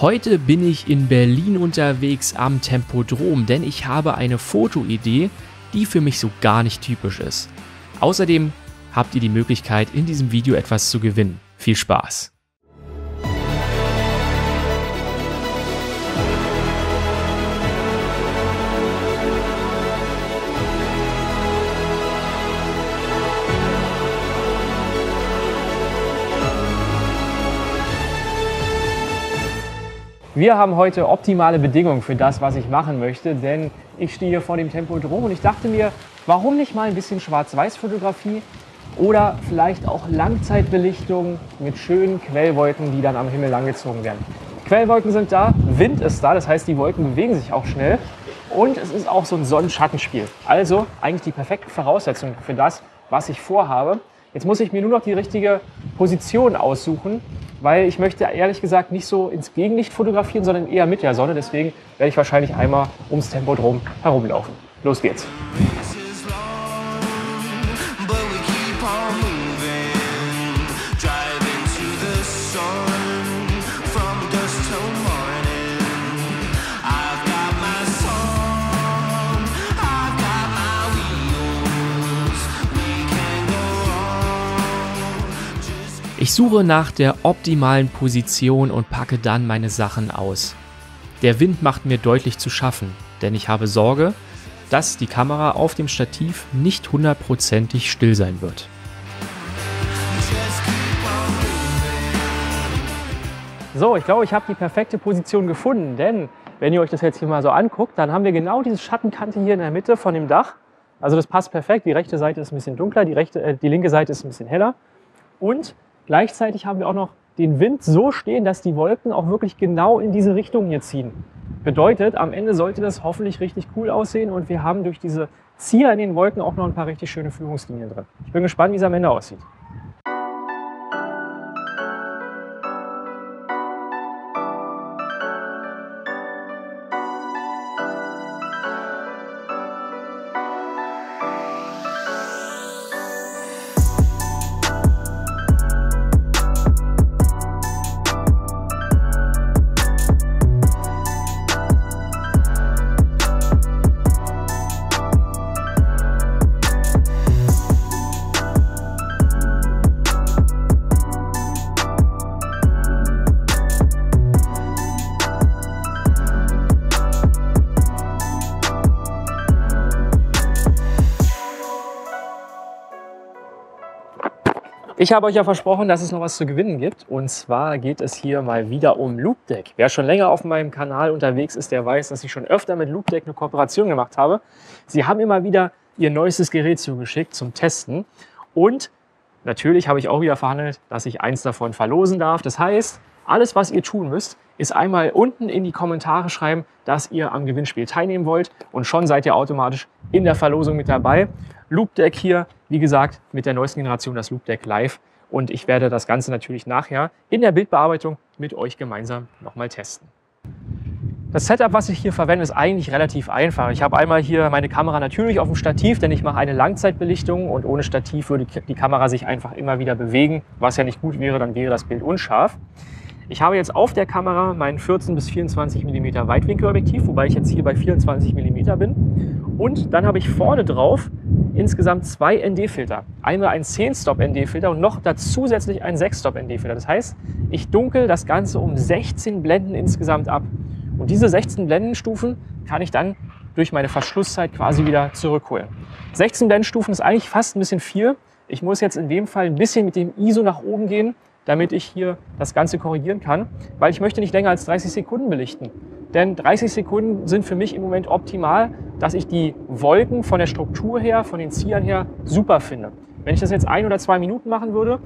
Heute bin ich in Berlin unterwegs am Tempodrom, denn ich habe eine Fotoidee, die für mich so gar nicht typisch ist. Außerdem habt ihr die Möglichkeit, in diesem Video etwas zu gewinnen. Viel Spaß! Wir haben heute optimale Bedingungen für das, was ich machen möchte, denn ich stehe hier vor dem Tempodrom und ich dachte mir, warum nicht mal ein bisschen Schwarz-Weiß-Fotografie oder vielleicht auch Langzeitbelichtung mit schönen Quellwolken, die dann am Himmel langgezogen werden. Quellwolken sind da, Wind ist da, das heißt, die Wolken bewegen sich auch schnell und es ist auch so ein Sonnenschattenspiel. Also eigentlich die perfekte Voraussetzung für das, was ich vorhabe. Jetzt muss ich mir nur noch die richtige Position aussuchen, weil ich möchte ehrlich gesagt nicht so ins Gegenlicht fotografieren, sondern eher mit der Sonne. Deswegen werde ich wahrscheinlich einmal ums Tempodrom herumlaufen. Los geht's. Ich suche nach der optimalen Position und packe dann meine Sachen aus. Der Wind macht mir deutlich zu schaffen, denn ich habe Sorge, dass die Kamera auf dem Stativ nicht hundertprozentig still sein wird. So, ich glaube, ich habe die perfekte Position gefunden, denn wenn ihr euch das jetzt hier mal so anguckt, dann haben wir genau diese Schattenkante hier in der Mitte von dem Dach. Also das passt perfekt. Die rechte Seite ist ein bisschen dunkler, die, rechte, äh, die linke Seite ist ein bisschen heller. Und Gleichzeitig haben wir auch noch den Wind so stehen, dass die Wolken auch wirklich genau in diese Richtung hier ziehen. Bedeutet, am Ende sollte das hoffentlich richtig cool aussehen und wir haben durch diese Zieher in den Wolken auch noch ein paar richtig schöne Führungslinien drin. Ich bin gespannt, wie es am Ende aussieht. Ich habe euch ja versprochen, dass es noch was zu gewinnen gibt. Und zwar geht es hier mal wieder um Loopdeck. Wer schon länger auf meinem Kanal unterwegs ist, der weiß, dass ich schon öfter mit Loopdeck eine Kooperation gemacht habe. Sie haben immer wieder ihr neuestes Gerät zugeschickt zum Testen. Und natürlich habe ich auch wieder verhandelt, dass ich eins davon verlosen darf. Das heißt, alles, was ihr tun müsst, ist einmal unten in die Kommentare schreiben, dass ihr am Gewinnspiel teilnehmen wollt und schon seid ihr automatisch in der Verlosung mit dabei. Loop Deck hier, wie gesagt, mit der neuesten Generation das Loop Deck Live und ich werde das Ganze natürlich nachher in der Bildbearbeitung mit euch gemeinsam nochmal testen. Das Setup, was ich hier verwende, ist eigentlich relativ einfach. Ich habe einmal hier meine Kamera natürlich auf dem Stativ, denn ich mache eine Langzeitbelichtung und ohne Stativ würde die Kamera sich einfach immer wieder bewegen, was ja nicht gut wäre, dann wäre das Bild unscharf. Ich habe jetzt auf der Kamera mein 14 bis 24 mm Weitwinkelobjektiv, wobei ich jetzt hier bei 24 mm bin. Und dann habe ich vorne drauf insgesamt zwei ND-Filter. Einmal ein 10-Stop-ND-Filter und noch zusätzlich ein 6-Stop-ND-Filter. Das heißt, ich dunkel das Ganze um 16 Blenden insgesamt ab. Und diese 16 Blendenstufen kann ich dann durch meine Verschlusszeit quasi wieder zurückholen. 16 Blendenstufen ist eigentlich fast ein bisschen viel. Ich muss jetzt in dem Fall ein bisschen mit dem ISO nach oben gehen, damit ich hier das Ganze korrigieren kann, weil ich möchte nicht länger als 30 Sekunden belichten. Denn 30 Sekunden sind für mich im Moment optimal, dass ich die Wolken von der Struktur her, von den Ziehern her super finde. Wenn ich das jetzt ein oder zwei Minuten machen würde,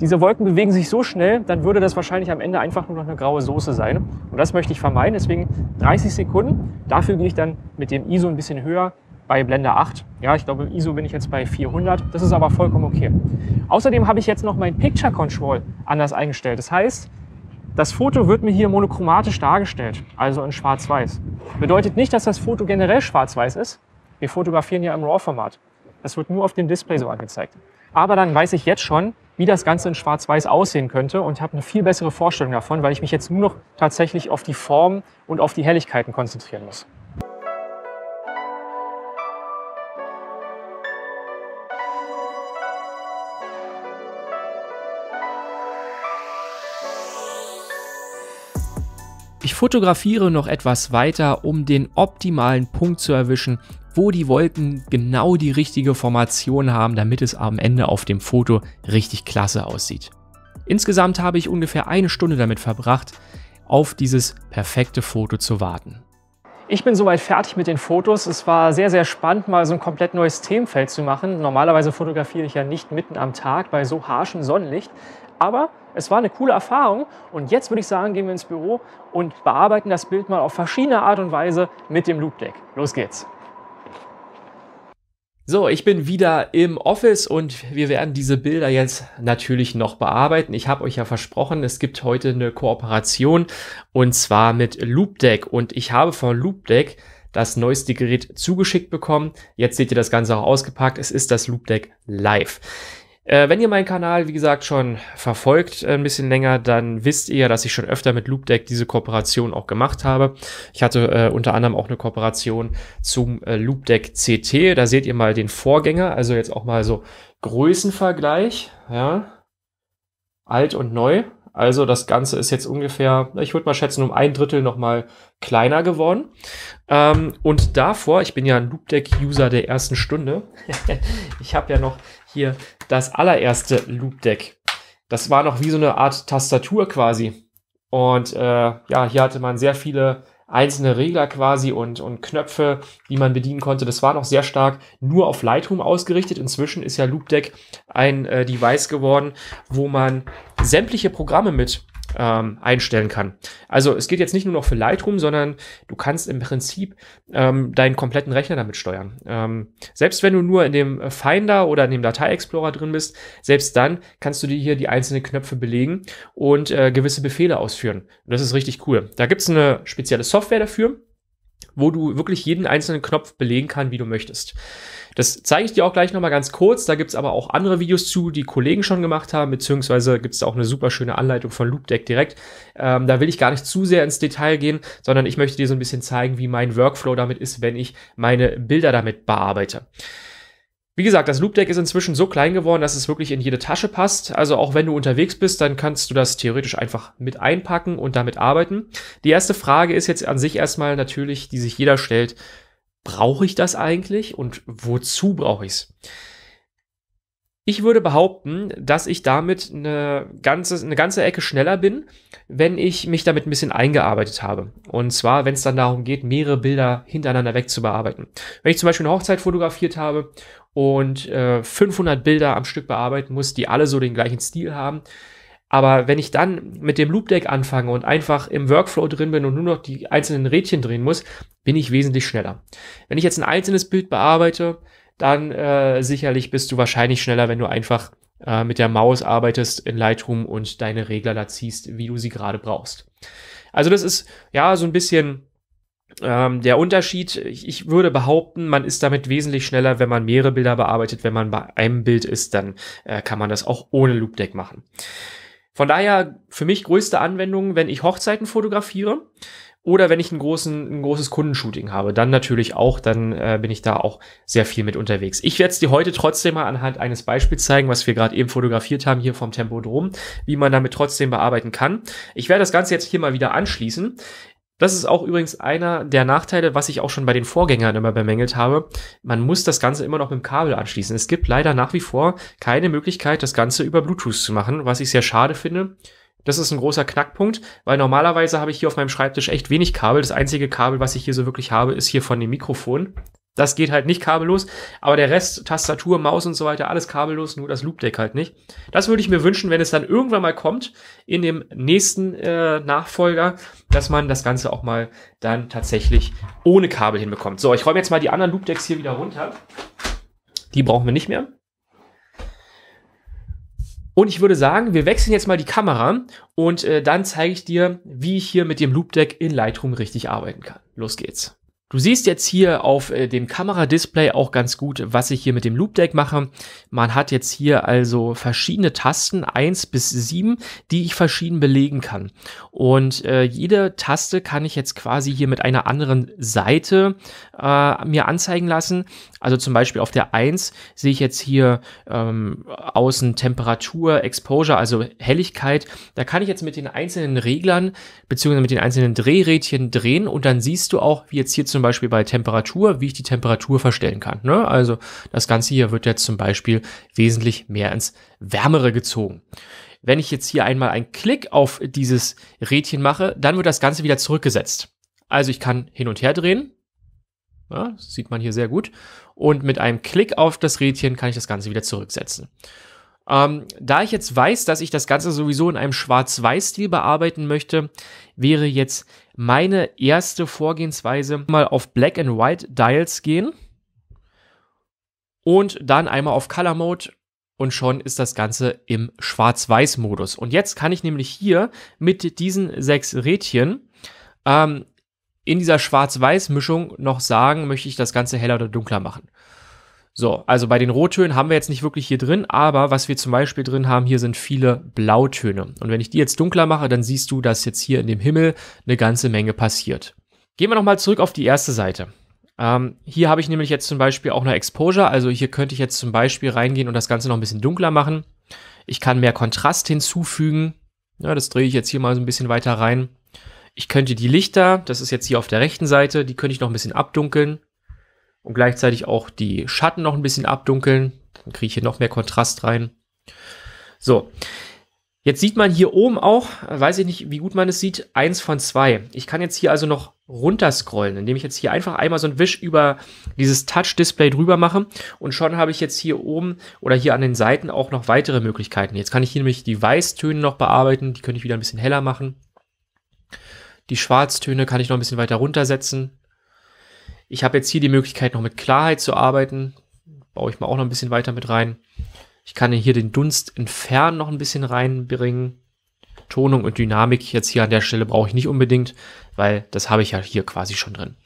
diese Wolken bewegen sich so schnell, dann würde das wahrscheinlich am Ende einfach nur noch eine graue Soße sein. Und das möchte ich vermeiden. Deswegen 30 Sekunden. Dafür gehe ich dann mit dem ISO ein bisschen höher, bei Blende 8. Ja, ich glaube, ISO bin ich jetzt bei 400. Das ist aber vollkommen okay. Außerdem habe ich jetzt noch mein Picture Control anders eingestellt. Das heißt, das Foto wird mir hier monochromatisch dargestellt, also in schwarz-weiß. Bedeutet nicht, dass das Foto generell schwarz-weiß ist. Wir fotografieren ja im RAW-Format. Das wird nur auf dem Display so angezeigt. Aber dann weiß ich jetzt schon, wie das Ganze in Schwarz-Weiß aussehen könnte und habe eine viel bessere Vorstellung davon, weil ich mich jetzt nur noch tatsächlich auf die Form und auf die Helligkeiten konzentrieren muss. Ich fotografiere noch etwas weiter, um den optimalen Punkt zu erwischen, wo die Wolken genau die richtige Formation haben, damit es am Ende auf dem Foto richtig klasse aussieht. Insgesamt habe ich ungefähr eine Stunde damit verbracht, auf dieses perfekte Foto zu warten. Ich bin soweit fertig mit den Fotos. Es war sehr, sehr spannend, mal so ein komplett neues Themenfeld zu machen. Normalerweise fotografiere ich ja nicht mitten am Tag bei so harschem Sonnenlicht. Aber es war eine coole Erfahrung und jetzt würde ich sagen, gehen wir ins Büro und bearbeiten das Bild mal auf verschiedene Art und Weise mit dem Loop Deck. Los geht's! So, ich bin wieder im Office und wir werden diese Bilder jetzt natürlich noch bearbeiten. Ich habe euch ja versprochen, es gibt heute eine Kooperation und zwar mit Loopdeck und ich habe von Loopdeck das neueste Gerät zugeschickt bekommen. Jetzt seht ihr das Ganze auch ausgepackt. Es ist das Loopdeck Live. Äh, wenn ihr meinen Kanal, wie gesagt, schon verfolgt äh, ein bisschen länger, dann wisst ihr, dass ich schon öfter mit Loopdeck diese Kooperation auch gemacht habe. Ich hatte äh, unter anderem auch eine Kooperation zum äh, Loopdeck CT. Da seht ihr mal den Vorgänger, also jetzt auch mal so Größenvergleich, ja. Alt und neu. Also das Ganze ist jetzt ungefähr, ich würde mal schätzen, um ein Drittel nochmal kleiner geworden. Ähm, und davor, ich bin ja ein Loopdeck-User der ersten Stunde. ich habe ja noch hier das allererste Loopdeck. Das war noch wie so eine Art Tastatur quasi. Und äh, ja, hier hatte man sehr viele einzelne Regler quasi und, und Knöpfe, die man bedienen konnte. Das war noch sehr stark nur auf Lightroom ausgerichtet. Inzwischen ist ja Loopdeck ein äh, Device geworden, wo man sämtliche Programme mit ähm, einstellen kann. Also es geht jetzt nicht nur noch für Lightroom, sondern du kannst im Prinzip ähm, deinen kompletten Rechner damit steuern. Ähm, selbst wenn du nur in dem Finder oder in dem Datei-Explorer drin bist, selbst dann kannst du dir hier die einzelnen Knöpfe belegen und äh, gewisse Befehle ausführen. Und das ist richtig cool. Da gibt es eine spezielle Software dafür, wo du wirklich jeden einzelnen Knopf belegen kann, wie du möchtest. Das zeige ich dir auch gleich nochmal ganz kurz. Da gibt's aber auch andere Videos zu, die Kollegen schon gemacht haben, beziehungsweise gibt's auch eine super schöne Anleitung von Loopdeck direkt. Ähm, da will ich gar nicht zu sehr ins Detail gehen, sondern ich möchte dir so ein bisschen zeigen, wie mein Workflow damit ist, wenn ich meine Bilder damit bearbeite. Wie gesagt, das Loopdeck ist inzwischen so klein geworden, dass es wirklich in jede Tasche passt. Also auch wenn du unterwegs bist, dann kannst du das theoretisch einfach mit einpacken und damit arbeiten. Die erste Frage ist jetzt an sich erstmal natürlich, die sich jeder stellt, brauche ich das eigentlich und wozu brauche ich es? Ich würde behaupten, dass ich damit eine ganze, eine ganze Ecke schneller bin, wenn ich mich damit ein bisschen eingearbeitet habe. Und zwar, wenn es dann darum geht, mehrere Bilder hintereinander weg zu bearbeiten. Wenn ich zum Beispiel eine Hochzeit fotografiert habe und äh, 500 Bilder am Stück bearbeiten muss, die alle so den gleichen Stil haben, aber wenn ich dann mit dem Loopdeck anfange und einfach im Workflow drin bin und nur noch die einzelnen Rädchen drehen muss, bin ich wesentlich schneller. Wenn ich jetzt ein einzelnes Bild bearbeite, dann äh, sicherlich bist du wahrscheinlich schneller, wenn du einfach äh, mit der Maus arbeitest in Lightroom und deine Regler da ziehst, wie du sie gerade brauchst. Also das ist ja so ein bisschen ähm, der Unterschied. Ich, ich würde behaupten, man ist damit wesentlich schneller, wenn man mehrere Bilder bearbeitet. Wenn man bei einem Bild ist, dann äh, kann man das auch ohne Loopdeck machen. Von daher für mich größte Anwendung, wenn ich Hochzeiten fotografiere oder wenn ich einen großen, ein großes Kundenshooting habe, dann natürlich auch, dann äh, bin ich da auch sehr viel mit unterwegs. Ich werde es dir heute trotzdem mal anhand eines Beispiels zeigen, was wir gerade eben fotografiert haben hier vom Tempodrom, wie man damit trotzdem bearbeiten kann. Ich werde das Ganze jetzt hier mal wieder anschließen. Das ist auch übrigens einer der Nachteile, was ich auch schon bei den Vorgängern immer bemängelt habe. Man muss das Ganze immer noch mit dem Kabel anschließen. Es gibt leider nach wie vor keine Möglichkeit, das Ganze über Bluetooth zu machen, was ich sehr schade finde. Das ist ein großer Knackpunkt, weil normalerweise habe ich hier auf meinem Schreibtisch echt wenig Kabel. Das einzige Kabel, was ich hier so wirklich habe, ist hier von dem Mikrofon. Das geht halt nicht kabellos, aber der Rest, Tastatur, Maus und so weiter, alles kabellos, nur das Loopdeck halt nicht. Das würde ich mir wünschen, wenn es dann irgendwann mal kommt, in dem nächsten äh, Nachfolger, dass man das Ganze auch mal dann tatsächlich ohne Kabel hinbekommt. So, ich räume jetzt mal die anderen Loopdecks hier wieder runter. Die brauchen wir nicht mehr. Und ich würde sagen, wir wechseln jetzt mal die Kamera und äh, dann zeige ich dir, wie ich hier mit dem Loopdeck in Lightroom richtig arbeiten kann. Los geht's. Du siehst jetzt hier auf äh, dem Kameradisplay auch ganz gut, was ich hier mit dem Loop Deck mache. Man hat jetzt hier also verschiedene Tasten, eins bis sieben, die ich verschieden belegen kann. Und äh, jede Taste kann ich jetzt quasi hier mit einer anderen Seite äh, mir anzeigen lassen. Also zum Beispiel auf der 1 sehe ich jetzt hier ähm, außen Temperatur, Exposure, also Helligkeit. Da kann ich jetzt mit den einzelnen Reglern beziehungsweise mit den einzelnen Drehrädchen drehen und dann siehst du auch, wie jetzt hier zum Beispiel bei Temperatur, wie ich die Temperatur verstellen kann. Ne? Also das Ganze hier wird jetzt zum Beispiel wesentlich mehr ins Wärmere gezogen. Wenn ich jetzt hier einmal einen Klick auf dieses Rädchen mache, dann wird das Ganze wieder zurückgesetzt. Also ich kann hin und her drehen. Ja, sieht man hier sehr gut. Und mit einem Klick auf das Rädchen kann ich das Ganze wieder zurücksetzen. Ähm, da ich jetzt weiß, dass ich das Ganze sowieso in einem Schwarz-Weiß-Stil bearbeiten möchte, wäre jetzt meine erste Vorgehensweise mal auf Black and White Dials gehen und dann einmal auf Color Mode und schon ist das Ganze im Schwarz-Weiß-Modus. Und jetzt kann ich nämlich hier mit diesen sechs Rädchen ähm, in dieser Schwarz-Weiß-Mischung noch sagen, möchte ich das Ganze heller oder dunkler machen. So, also bei den Rottönen haben wir jetzt nicht wirklich hier drin, aber was wir zum Beispiel drin haben, hier sind viele Blautöne. Und wenn ich die jetzt dunkler mache, dann siehst du, dass jetzt hier in dem Himmel eine ganze Menge passiert. Gehen wir nochmal zurück auf die erste Seite. Ähm, hier habe ich nämlich jetzt zum Beispiel auch eine Exposure, also hier könnte ich jetzt zum Beispiel reingehen und das Ganze noch ein bisschen dunkler machen. Ich kann mehr Kontrast hinzufügen. Ja, das drehe ich jetzt hier mal so ein bisschen weiter rein. Ich könnte die Lichter, das ist jetzt hier auf der rechten Seite, die könnte ich noch ein bisschen abdunkeln und gleichzeitig auch die Schatten noch ein bisschen abdunkeln. Dann kriege ich hier noch mehr Kontrast rein. So, jetzt sieht man hier oben auch, weiß ich nicht, wie gut man es sieht, eins von zwei. Ich kann jetzt hier also noch runter scrollen, indem ich jetzt hier einfach einmal so einen Wisch über dieses Touch-Display drüber mache und schon habe ich jetzt hier oben oder hier an den Seiten auch noch weitere Möglichkeiten. Jetzt kann ich hier nämlich die Weißtöne noch bearbeiten, die könnte ich wieder ein bisschen heller machen. Die Schwarztöne kann ich noch ein bisschen weiter runtersetzen. Ich habe jetzt hier die Möglichkeit, noch mit Klarheit zu arbeiten. Baue ich mal auch noch ein bisschen weiter mit rein. Ich kann hier den Dunst entfernen noch ein bisschen reinbringen. Tonung und Dynamik jetzt hier an der Stelle brauche ich nicht unbedingt, weil das habe ich ja hier quasi schon drin.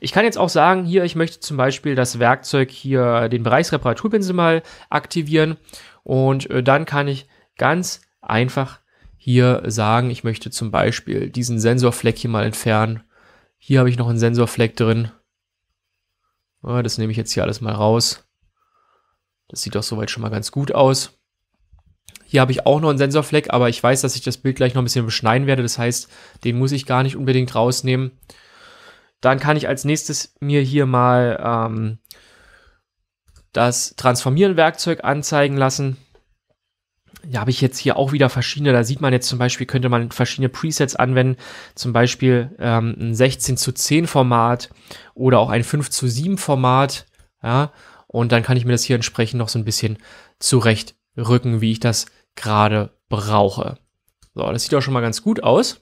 Ich kann jetzt auch sagen, hier, ich möchte zum Beispiel das Werkzeug hier, den Bereichsreparaturpinsel mal aktivieren und äh, dann kann ich ganz einfach hier sagen, ich möchte zum Beispiel diesen Sensorfleck hier mal entfernen. Hier habe ich noch einen Sensorfleck drin. Das nehme ich jetzt hier alles mal raus. Das sieht doch soweit schon mal ganz gut aus. Hier habe ich auch noch einen Sensorfleck, aber ich weiß, dass ich das Bild gleich noch ein bisschen beschneiden werde. Das heißt, den muss ich gar nicht unbedingt rausnehmen. Dann kann ich als nächstes mir hier mal ähm, das Transformieren-Werkzeug anzeigen lassen. Da habe ich jetzt hier auch wieder verschiedene, da sieht man jetzt zum Beispiel, könnte man verschiedene Presets anwenden, zum Beispiel ähm, ein 16 zu 10 Format oder auch ein 5 zu 7 Format, ja, und dann kann ich mir das hier entsprechend noch so ein bisschen zurechtrücken, wie ich das gerade brauche. So, das sieht auch schon mal ganz gut aus.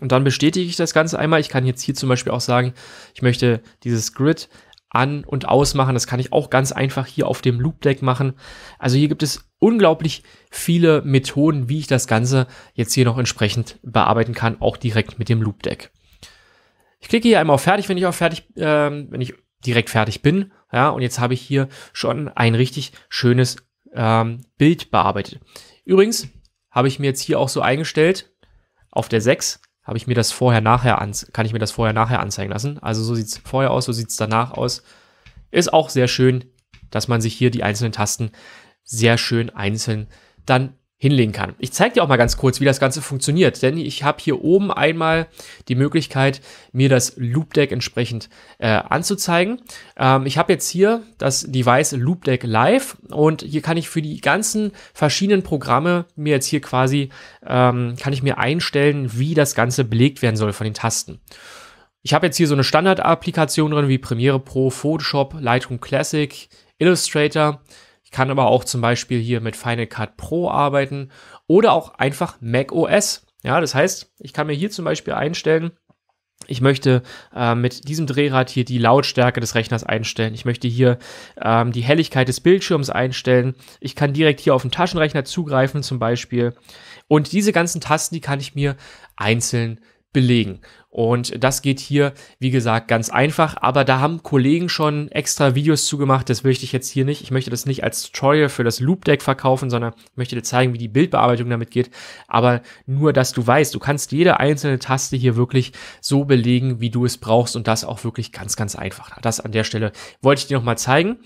Und dann bestätige ich das Ganze einmal. Ich kann jetzt hier zum Beispiel auch sagen, ich möchte dieses Grid an- und ausmachen. Das kann ich auch ganz einfach hier auf dem Loop Deck machen. Also hier gibt es unglaublich viele Methoden, wie ich das Ganze jetzt hier noch entsprechend bearbeiten kann, auch direkt mit dem Loop Deck. Ich klicke hier einmal auf Fertig, wenn ich auf Fertig, ähm, wenn ich direkt fertig bin. Ja, und jetzt habe ich hier schon ein richtig schönes ähm, Bild bearbeitet. Übrigens habe ich mir jetzt hier auch so eingestellt, auf der 6 habe ich mir das vorher nachher an, kann ich mir das vorher nachher anzeigen lassen. Also so sieht es vorher aus, so sieht es danach aus. Ist auch sehr schön, dass man sich hier die einzelnen Tasten sehr schön einzeln dann hinlegen kann. Ich zeige dir auch mal ganz kurz, wie das Ganze funktioniert, denn ich habe hier oben einmal die Möglichkeit, mir das Loop Deck entsprechend äh, anzuzeigen. Ähm, ich habe jetzt hier das Device Loop Deck Live und hier kann ich für die ganzen verschiedenen Programme mir jetzt hier quasi, ähm, kann ich mir einstellen, wie das Ganze belegt werden soll von den Tasten. Ich habe jetzt hier so eine Standard-Applikation drin wie Premiere Pro, Photoshop, Lightroom Classic, Illustrator. Ich kann aber auch zum Beispiel hier mit Final Cut Pro arbeiten oder auch einfach Mac OS. Ja, das heißt, ich kann mir hier zum Beispiel einstellen, ich möchte äh, mit diesem Drehrad hier die Lautstärke des Rechners einstellen. Ich möchte hier ähm, die Helligkeit des Bildschirms einstellen. Ich kann direkt hier auf den Taschenrechner zugreifen zum Beispiel. Und diese ganzen Tasten, die kann ich mir einzeln belegen. Und das geht hier, wie gesagt, ganz einfach. Aber da haben Kollegen schon extra Videos zugemacht. Das möchte ich jetzt hier nicht. Ich möchte das nicht als Tutorial für das Loop Deck verkaufen, sondern möchte dir zeigen, wie die Bildbearbeitung damit geht. Aber nur, dass du weißt, du kannst jede einzelne Taste hier wirklich so belegen, wie du es brauchst. Und das auch wirklich ganz, ganz einfach. Das an der Stelle wollte ich dir nochmal zeigen.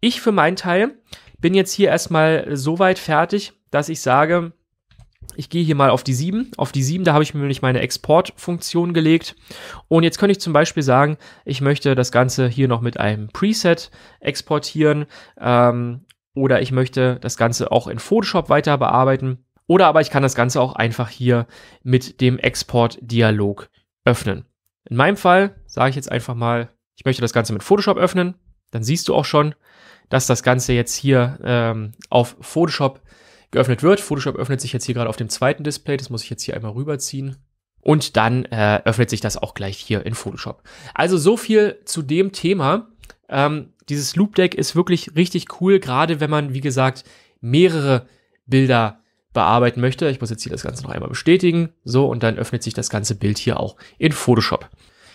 Ich für meinen Teil bin jetzt hier erstmal so weit fertig, dass ich sage, ich gehe hier mal auf die 7. Auf die 7, da habe ich mir nämlich meine Exportfunktion gelegt. Und jetzt könnte ich zum Beispiel sagen, ich möchte das Ganze hier noch mit einem Preset exportieren. Ähm, oder ich möchte das Ganze auch in Photoshop weiter bearbeiten. Oder aber ich kann das Ganze auch einfach hier mit dem Export-Dialog öffnen. In meinem Fall sage ich jetzt einfach mal, ich möchte das Ganze mit Photoshop öffnen. Dann siehst du auch schon, dass das Ganze jetzt hier ähm, auf Photoshop geöffnet wird. Photoshop öffnet sich jetzt hier gerade auf dem zweiten Display. Das muss ich jetzt hier einmal rüberziehen. Und dann äh, öffnet sich das auch gleich hier in Photoshop. Also so viel zu dem Thema. Ähm, dieses Loop Deck ist wirklich richtig cool, gerade wenn man, wie gesagt, mehrere Bilder bearbeiten möchte. Ich muss jetzt hier das Ganze noch einmal bestätigen. So, und dann öffnet sich das ganze Bild hier auch in Photoshop.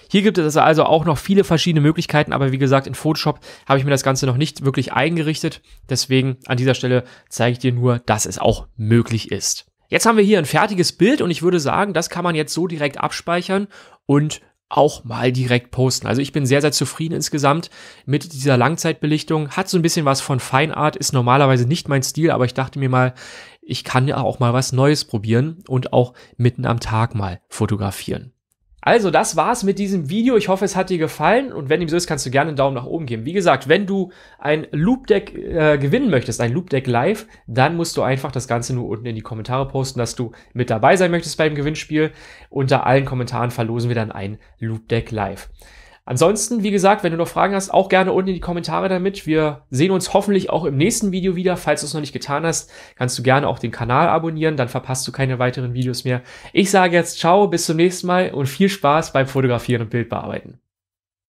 Hier gibt es also auch noch viele verschiedene Möglichkeiten, aber wie gesagt, in Photoshop habe ich mir das Ganze noch nicht wirklich eingerichtet. Deswegen an dieser Stelle zeige ich dir nur, dass es auch möglich ist. Jetzt haben wir hier ein fertiges Bild und ich würde sagen, das kann man jetzt so direkt abspeichern und auch mal direkt posten. Also ich bin sehr, sehr zufrieden insgesamt mit dieser Langzeitbelichtung. Hat so ein bisschen was von Feinart, ist normalerweise nicht mein Stil, aber ich dachte mir mal, ich kann ja auch mal was Neues probieren und auch mitten am Tag mal fotografieren. Also, das war's mit diesem Video. Ich hoffe, es hat dir gefallen. Und wenn dem so ist, kannst du gerne einen Daumen nach oben geben. Wie gesagt, wenn du ein Loop Deck äh, gewinnen möchtest, ein Loop Deck Live, dann musst du einfach das Ganze nur unten in die Kommentare posten, dass du mit dabei sein möchtest beim Gewinnspiel. Unter allen Kommentaren verlosen wir dann ein Loop Deck Live. Ansonsten, wie gesagt, wenn du noch Fragen hast, auch gerne unten in die Kommentare damit. Wir sehen uns hoffentlich auch im nächsten Video wieder. Falls du es noch nicht getan hast, kannst du gerne auch den Kanal abonnieren, dann verpasst du keine weiteren Videos mehr. Ich sage jetzt ciao, bis zum nächsten Mal und viel Spaß beim Fotografieren und Bildbearbeiten.